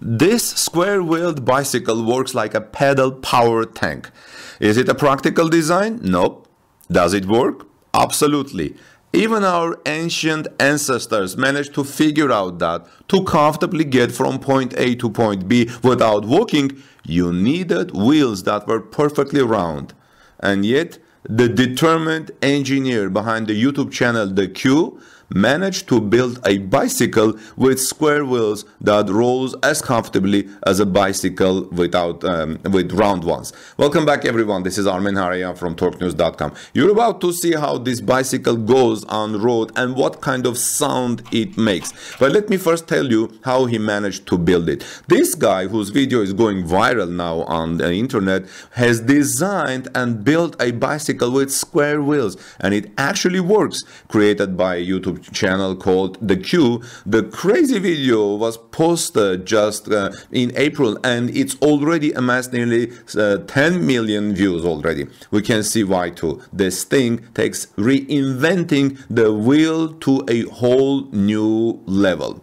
This square-wheeled bicycle works like a pedal-powered tank. Is it a practical design? Nope. Does it work? Absolutely. Even our ancient ancestors managed to figure out that to comfortably get from point A to point B without walking, you needed wheels that were perfectly round. And yet, the determined engineer behind the YouTube channel The Q managed to build a bicycle with square wheels that rolls as comfortably as a bicycle without um, with round ones. Welcome back everyone. This is Armen Hareyan from torquenews.com. You're about to see how this bicycle goes on road and what kind of sound it makes. But let me first tell you how he managed to build it. This guy whose video is going viral now on the internet has designed and built a bicycle with square wheels and it actually works created by YouTube YouTube channel called The Q. The crazy video was posted just uh, in April and it's already amassed nearly uh, 10 million views already. We can see why too. This thing takes reinventing the wheel to a whole new level.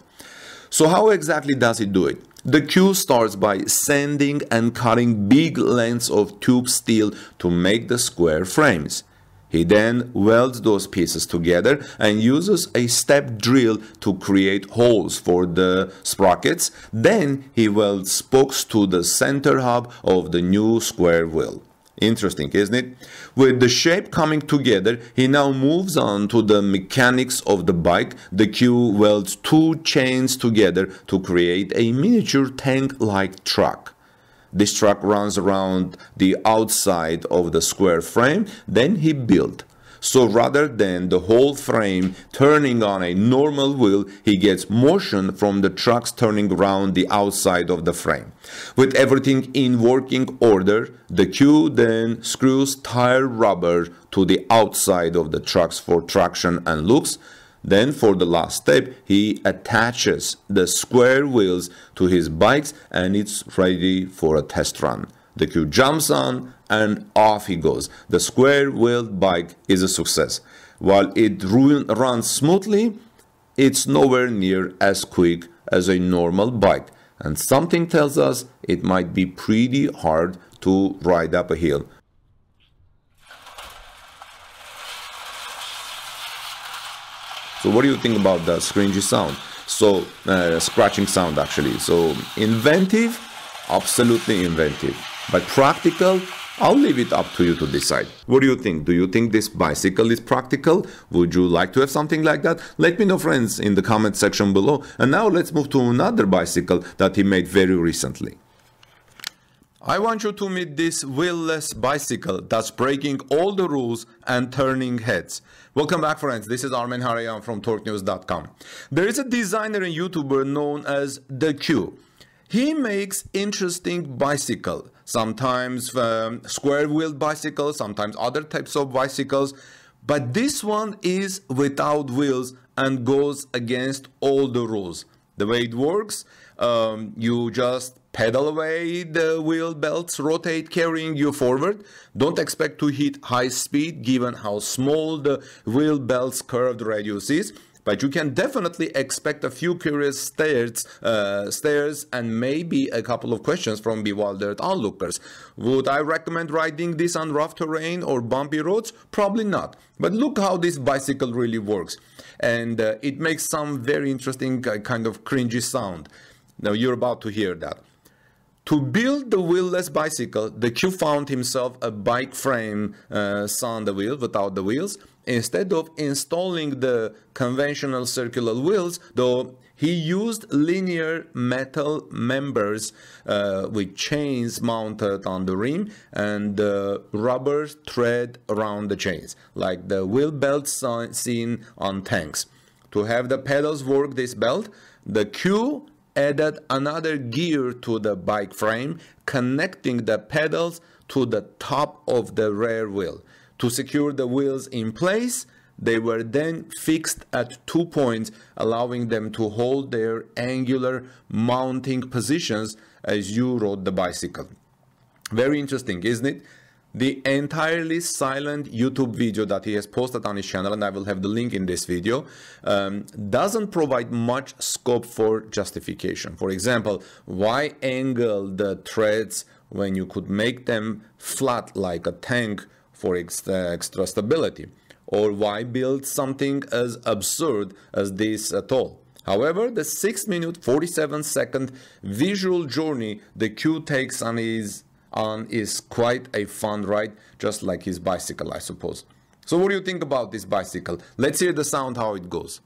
So how exactly does it do it? The Q starts by sanding and cutting big lengths of tube steel to make the square frames. He then welds those pieces together and uses a step drill to create holes for the sprockets. Then he welds spokes to the center hub of the new square wheel. Interesting, isn't it? With the shape coming together, he now moves on to the mechanics of the bike. The Q welds two chains together to create a miniature tank-like truck. This truck runs around the outside of the square frame, then he built. So rather than the whole frame turning on a normal wheel, he gets motion from the trucks turning around the outside of the frame. With everything in working order, the Q then screws tire rubber to the outside of the trucks for traction and looks, then for the last step, he attaches the square wheels to his bikes and it's ready for a test run. The Q jumps on and off he goes. The square wheeled bike is a success. While it runs smoothly, it's nowhere near as quick as a normal bike. And something tells us it might be pretty hard to ride up a hill. So what do you think about the scringy sound? So uh, scratching sound actually. So inventive, absolutely inventive. But practical, I'll leave it up to you to decide. What do you think? Do you think this bicycle is practical? Would you like to have something like that? Let me know friends in the comment section below. And now let's move to another bicycle that he made very recently. I want you to meet this wheelless bicycle that's breaking all the rules and turning heads. Welcome back friends, this is Armen Hareyan from torquenews.com. There is a designer and YouTuber known as The Q. He makes interesting bicycle, sometimes um, square-wheeled bicycles, sometimes other types of bicycles, but this one is without wheels and goes against all the rules. The way it works, um, you just pedal away the wheel belts rotate carrying you forward don't expect to hit high speed given how small the wheel belts curved radius is but you can definitely expect a few curious stares, uh, stares and maybe a couple of questions from bewildered onlookers. Would I recommend riding this on rough terrain or bumpy roads? Probably not. But look how this bicycle really works. And uh, it makes some very interesting uh, kind of cringy sound. Now you're about to hear that. To build the wheelless bicycle, the Q found himself a bike frame uh, the wheel without the wheels. Instead of installing the conventional circular wheels, though he used linear metal members uh, with chains mounted on the rim and uh, rubber thread around the chains, like the wheel belts seen on tanks. To have the pedals work this belt, the Q added another gear to the bike frame, connecting the pedals to the top of the rear wheel. To secure the wheels in place, they were then fixed at two points, allowing them to hold their angular mounting positions as you rode the bicycle. Very interesting, isn't it? The entirely silent YouTube video that he has posted on his channel, and I will have the link in this video, um, doesn't provide much scope for justification. For example, why angle the threads when you could make them flat like a tank for extra, extra stability? Or why build something as absurd as this at all? However, the 6 minute 47 second visual journey the Q takes on his on is quite a fun ride, just like his bicycle, I suppose. So what do you think about this bicycle? Let's hear the sound how it goes.